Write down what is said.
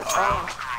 Oh.